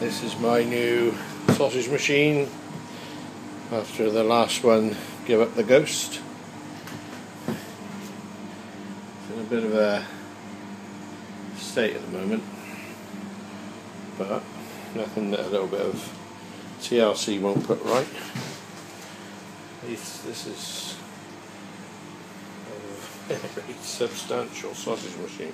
This is my new sausage machine after the last one gave up the ghost. It's in a bit of a state at the moment, but nothing that a little bit of TLC won't put right. This is a very substantial sausage machine.